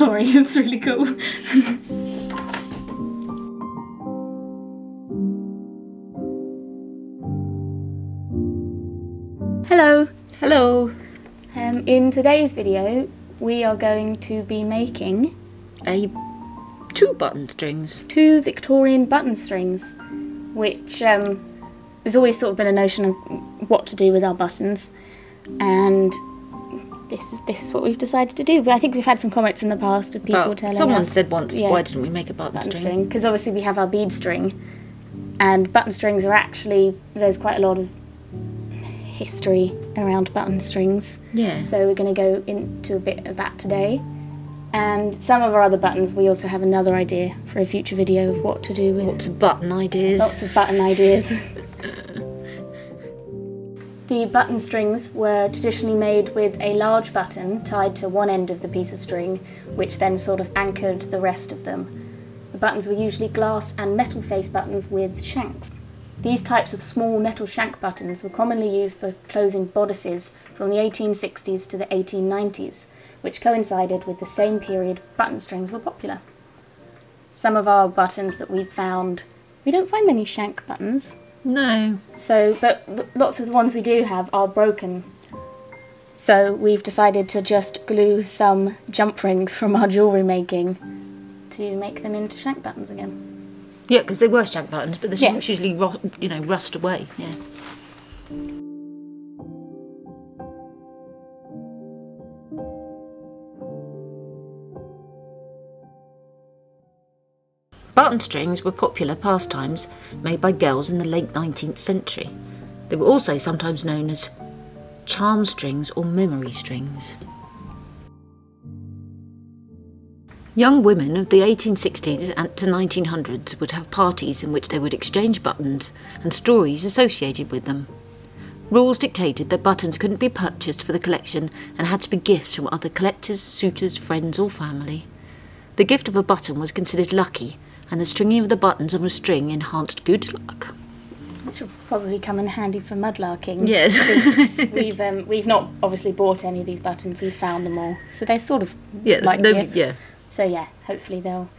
Sorry, it's really cool. Hello. Hello. Um, in today's video, we are going to be making A two button strings. two Victorian button strings, which um, there's always sort of been a notion of what to do with our buttons, and this is this is what we've decided to do. But I think we've had some comments in the past of people Well, telling someone us said once, yeah, why didn't we make a button, button string? string because obviously we have our bead string, and button strings are actually there's quite a lot of history around button strings. Yeah. So we're going to go into a bit of that today. And some of our other buttons, we also have another idea for a future video of what to do with. Lots of button ideas. Lots of button ideas. the button strings were traditionally made with a large button tied to one end of the piece of string, which then sort of anchored the rest of them. The buttons were usually glass and metal face buttons with shanks. These types of small metal shank buttons were commonly used for closing bodices from the 1860s to the 1890s, which coincided with the same period button strings were popular. Some of our buttons that we've found, we don't find many shank buttons. No. So, but lots of the ones we do have are broken. So we've decided to just glue some jump rings from our jewellery making to make them into shank buttons again. Yeah, because they were shank buttons, but the Yeah. shanks usually, ro- you know, rust away. Yeah. Button strings were popular pastimes made by girls in the late 19th century. They were also sometimes known as charm strings or memory strings. Young women of the 1860s and to 1900s would have parties in which they would exchange buttons and stories associated with them. Rules dictated that buttons couldn't be purchased for the collection and had to be gifts from other collectors, suitors, friends, or family. The gift of a button was considered lucky, and the stringing of the buttons on a string enhanced good luck. Which will probably come in handy for mudlarking. Yes. we've um, we've not obviously bought any of these buttons. We've found them all, so they're sort of Yeah, like no- gifts. yeah. So yeah, hopefully they'll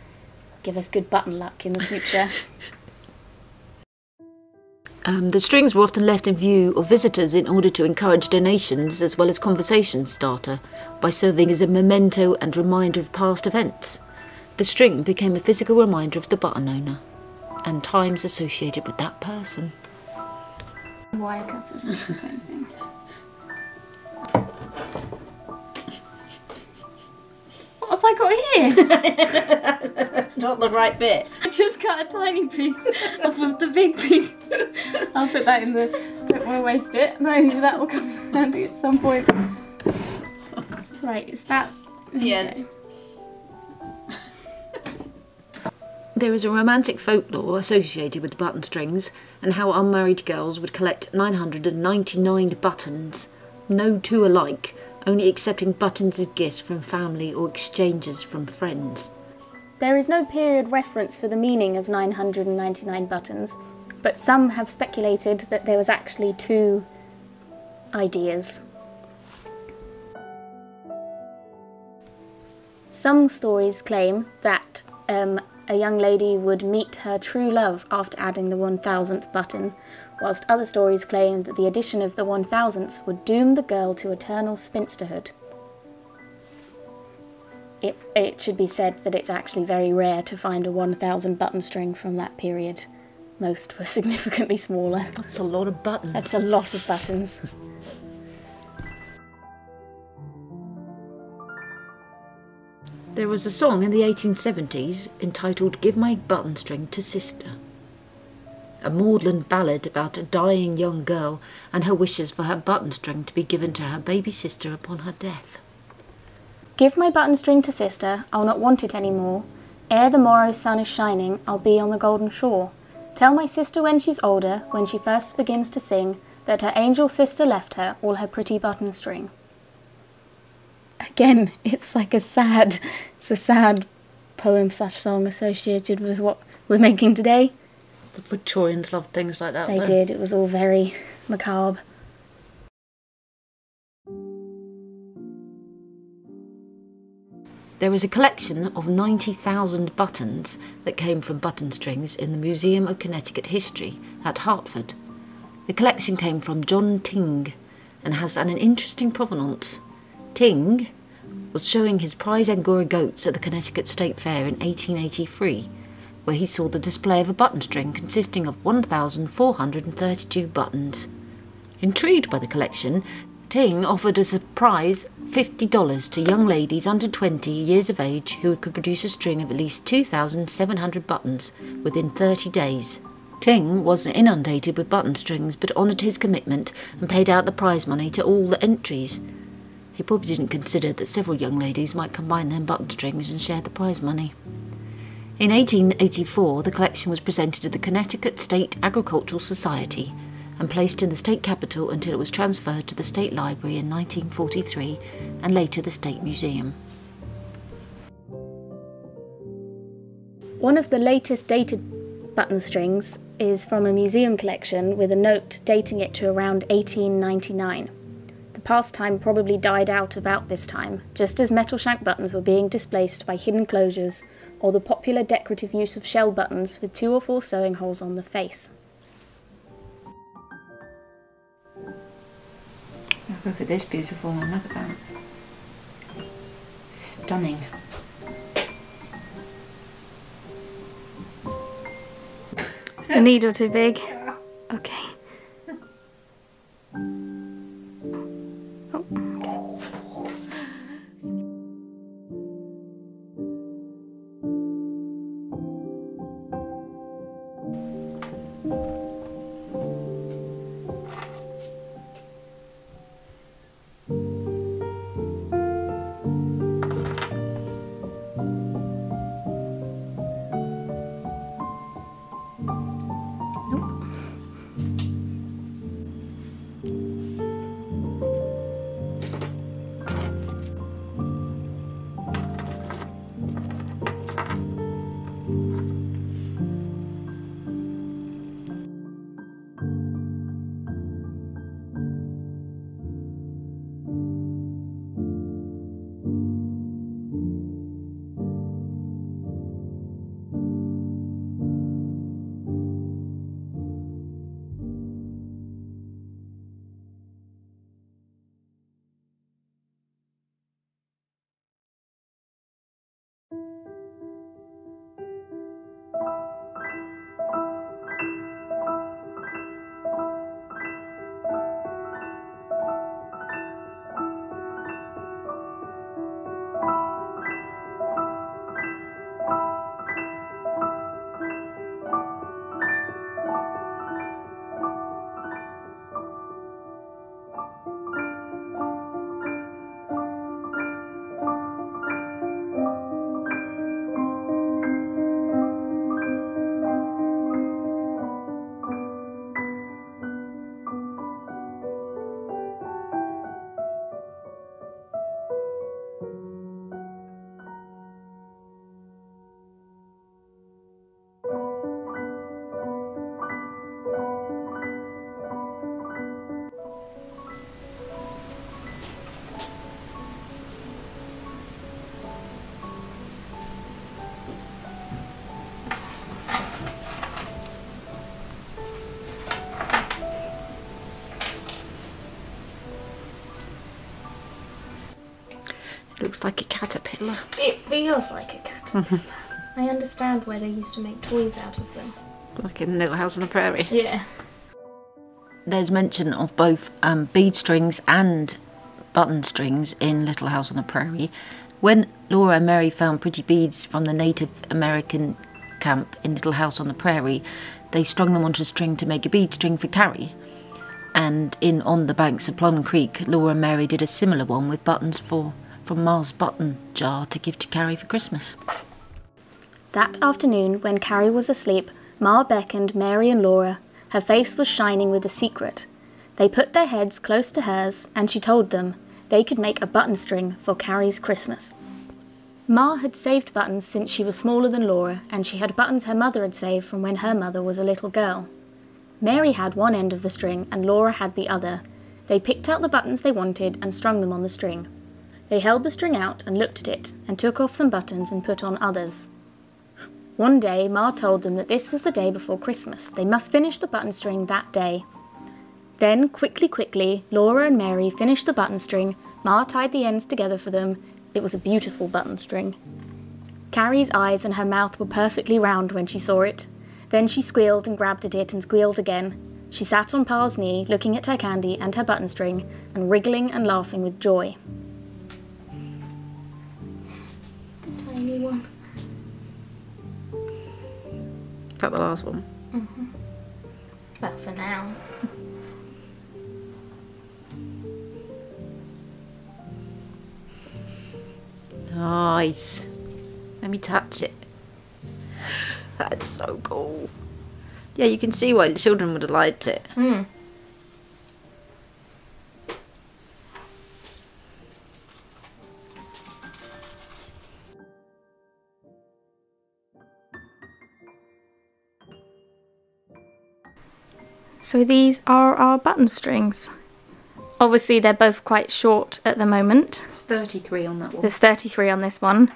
give us good button luck in the future. Um, the strings were often left in view of visitors in order to encourage donations as well as conversation starter by serving as a memento and reminder of past events. The string became a physical reminder of the button owner and times associated with that person. Wire cutters is the same thing. What have I got here? That's not the right bit. I just cut a tiny piece off of the big piece. I'll put that in the. Don't want to waste it. No, that will come handy at some point. Right, is that? Yeah. okay. There is a romantic folklore associated with button strings and how unmarried girls would collect 999 buttons, no two alike, only accepting buttons as gifts from family or exchanges from friends. There is no period reference for the meaning of 999 buttons, but some have speculated that there was actually two ideas. Some stories claim that um, a young lady would meet her true love after adding the 1000th button, whilst other stories claim that the addition of the 1000th would doom the girl to eternal spinsterhood. It, it should be said that it's actually very rare to find a 1000 button string from that period. Most were significantly smaller. That's a lot of buttons. That's a lot of buttons. There was a song in the 1870s entitled Give My Button String to Sister. A maudlin ballad about a dying young girl and her wishes for her button string to be given to her baby sister upon her death. Give my button string to sister, I'll not want it any more. Ere the morrow's sun is shining, I'll be on the golden shore. Tell my sister when she's older, when she first begins to sing, that her angel sister left her all her pretty button string. Again, it's like a sad, it's a sad poem slash song associated with what we're making today. The Victorians loved things like that. They though. did, it was all very macabre. There is a collection of 90,000 buttons that came from button strings in the Museum of Connecticut History at Hartford. The collection came from John Tyng and has an interesting provenance. Tyng was showing his prize Angora goats at the Connecticut State Fair in 1883, where he saw the display of a button string consisting of 1,432 buttons. Intrigued by the collection, Tyng offered as a prize $50 to young ladies under 20 years of age who could produce a string of at least 2,700 buttons within 30 days. Tyng was inundated with button strings but honoured his commitment and paid out the prize money to all the entries. He probably didn't consider that several young ladies might combine their button strings and share the prize money. In 1884, the collection was presented to the Connecticut State Agricultural Society and placed in the state capitol until it was transferred to the State Library in 1943 and later the State Museum. One of the latest dated button strings is from a museum collection with a note dating it to around 1899. The pastime probably died out about this time, just as metal shank buttons were being displaced by hidden closures or the popular decorative use of shell buttons with two or four sewing holes on the face. Look at this beautiful one, look at that. Stunning. Is the needle too big? Okay. Looks like a caterpillar. It feels like a caterpillar. I understand why they used to make toys out of them. Like in Little House on the Prairie. Yeah. There's mention of both um, bead strings and button strings in Little House on the Prairie. When Laura and Mary found pretty beads from the Native American camp in Little House on the Prairie, they strung them onto a string to make a bead string for Carrie. And in On the Banks of Plum Creek, Laura and Mary did a similar one with buttons for from Ma's button jar to give to Carrie for Christmas. That afternoon, when Carrie was asleep, Ma beckoned Mary and Laura. Her face was shining with a secret. They put their heads close to hers, and she told them they could make a button string for Carrie's Christmas. Ma had saved buttons since she was smaller than Laura, and she had buttons her mother had saved from when her mother was a little girl. Mary had one end of the string, and Laura had the other. They picked out the buttons they wanted and strung them on the string. They held the string out and looked at it, and took off some buttons and put on others. One day, Ma told them that this was the day before Christmas. They must finish the button string that day. Then, quickly, quickly, Laura and Mary finished the button string. Ma tied the ends together for them. It was a beautiful button string. Carrie's eyes and her mouth were perfectly round when she saw it. Then she squealed and grabbed at it and squealed again. She sat on Pa's knee, looking at her candy and her button string, and wriggling and laughing with joy. One. Is that the last one? Well, for now. Nice. Let me touch it. That's so cool. Yeah, you can see why the children would have liked it. Hmm. So these are our button strings. Obviously, they're both quite short at the moment. It's 33 on that one. There's 33 on this one.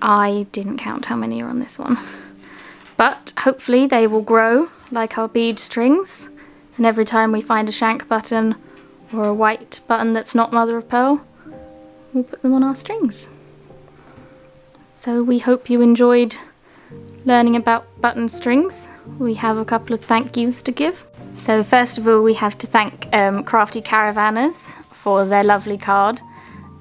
I didn't count how many are on this one. But hopefully they will grow like our bead strings. And every time we find a shank button or a white button that's not mother of pearl, we'll put them on our strings. So we hope you enjoyed learning about button strings. We have a couple of thank yous to give. So first of all, we have to thank um, Crafty Caravanners for their lovely card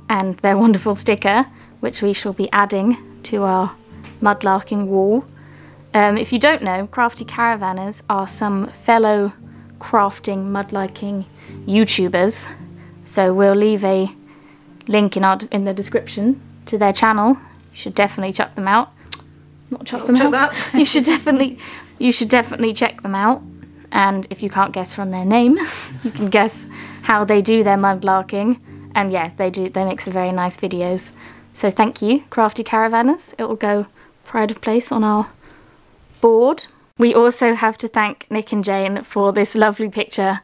and their wonderful sticker, which we shall be adding to our mudlarking wall. Um, if you don't know, Crafty Caravanners are some fellow crafting mudlarking YouTubers. So we'll leave a link in our in the description to their channel. You should definitely check them out. Not check them check out. you should definitely you should definitely check them out. And if you can't guess from their name, you can guess how they do their mudlarking. And yeah, they do. They make some very nice videos. So thank you, Crafty Caravanners. It will go pride of place on our board. We also have to thank Nick and Jane for this lovely picture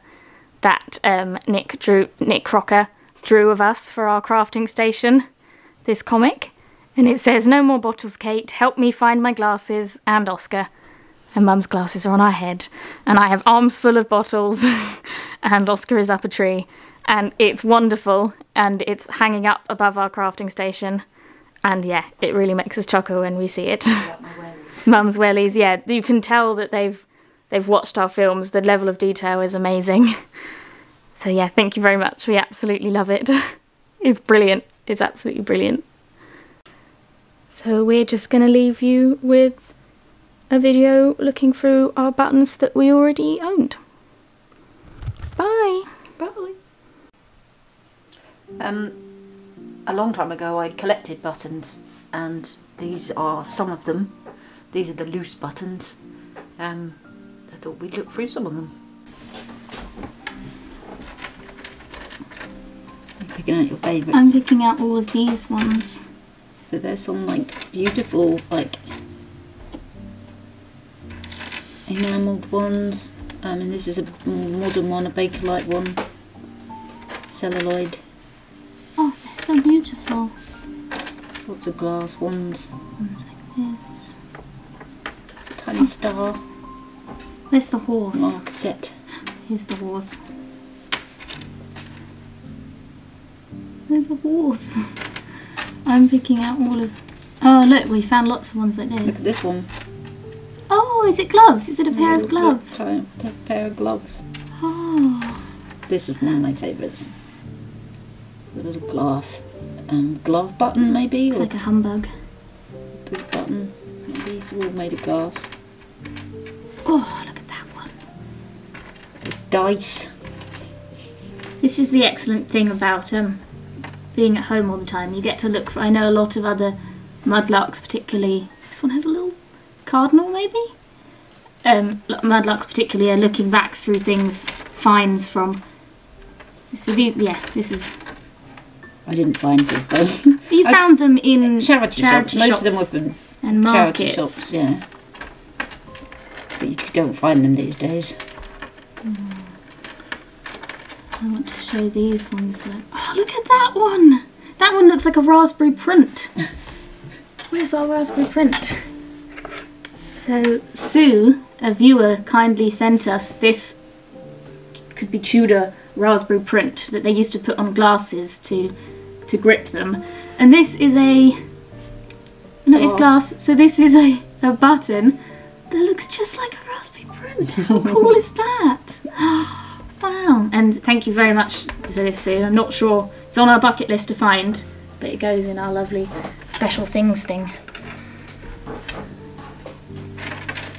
that um, Nick drew. Nick Crocker drew of us for our crafting station. This comic, and it says, "No more bottles, Kate. Help me find my glasses and Oscar." And Mum's glasses are on our head, and I have arms full of bottles, and Oscar is up a tree, and it's wonderful, and it's hanging up above our crafting station, and yeah, it really makes us chuckle when we see it. Mum's wellies, yeah, you can tell that they've they've watched our films. The level of detail is amazing. So yeah, thank you very much. We absolutely love it. It's brilliant. It's absolutely brilliant. So we're just going to leave you with a video looking through our buttons that we already owned. Bye. Bye. Um, a long time ago, I collected buttons, and these are some of them. These are the loose buttons. Um, I thought we'd look through some of them. You're picking out your I'm picking out all of these ones. but there's some like beautiful, like enamelled ones. Um, and this is a modern one, a Bakelite one, celluloid. Oh, they're so beautiful. Lots of glass ones. Ones like this. Tiny star. Where's the horse? Mark set. Here's the horse. There's a horse. I'm picking out all of. Oh, look, we found lots of ones like this. Look at this. this one. Oh, is it gloves? Is it a pair of gloves? A pair of gloves. Oh, This is one of my favourites. The little glass um, glove button, maybe, It's like a humbug. boot button. Maybe all made of glass. Oh, look at that one. Dice. This is the excellent thing about um, being at home all the time. You get to look for. I know a lot of other mudlarks, particularly. This one has a little cardinal, maybe. Um, mudlarks, particularly, are looking back through things, finds from. So the, yeah, this is. I didn't find this though. You I- found them in charity, charity shops. Most of them were from and markets. charity shops, yeah. But you don't find them these days. I want to show these ones. Like, oh, look at that one! That one looks like a raspberry print. Where's our raspberry print? So Sue, a viewer, kindly sent us this could be Tudor raspberry print that they used to put on glasses to to grip them. And this is a no, it's Glass. So this is a, a button that looks just like a raspberry print. How cool is that? wow. And thank you very much for this, Sue. I'm not sure it's on our bucket list to find, but it goes in our lovely special things thing.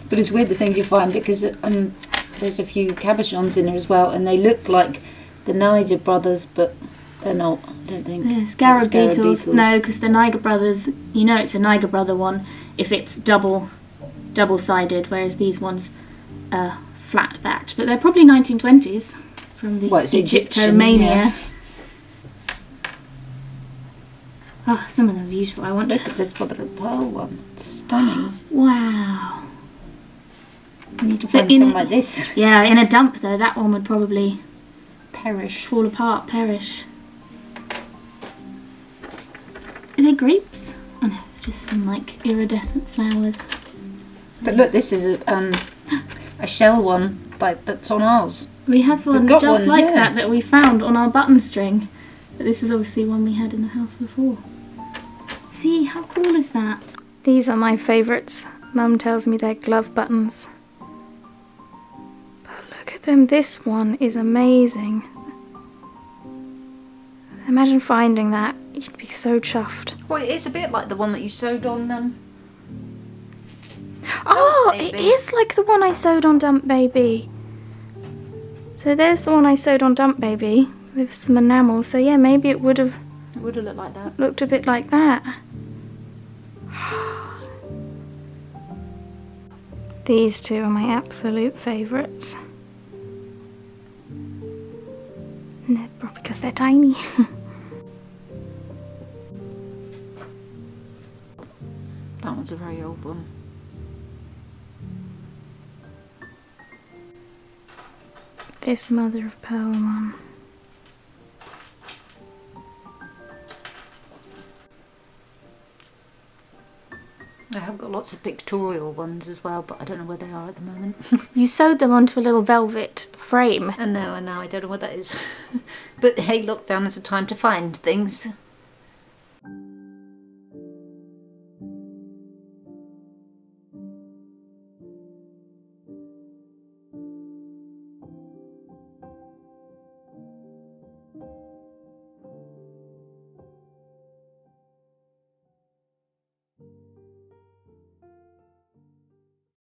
But it's weird the things you find because um, there's a few cabochons in there as well, and they look like the Niger brothers, but they're not. I don't think. The Scarab Scarab beetles. beetles. No, because the Niger brothers, you know it's a Niger brother one if it's double double sided, whereas these ones are flat backed. But they're probably 1920s from the Well, it's Egyptian, Egyptomania. yeah. Oh, some of them are beautiful. I want Look to. at this mother of pearl one. Stunning. Wow. We need to find in- some like this. Yeah, in a dump though, that one would probably Perish. fall apart, perish. Are they grapes? Oh no, it's just some like iridescent flowers. But look, this is a um, a shell one like that's on ours. We have one got just one, like yeah. that that we found on our button string. But this is obviously one we had in the house before. See, how cool is that? These are my favourites. Mum tells me they're glove buttons. Look at them. This one is amazing. Imagine finding that. You'd be so chuffed. Well, it's a bit like the one that you sewed on. Um, Oh, it is like the one I sewed on Dump Baby. So there's the one I sewed on Dump Baby with some enamel. So yeah, maybe it would have it would have looked like that. looked a bit like that. These two are my absolute favourites. And because they're tiny. That one's a very old one. this mother of pearl one. I have got lots of pictorial ones as well, but I don't know where they are at the moment. You sewed them onto a little velvet frame. I know, I know, I don't know what that is. but hey, lockdown is a time to find things.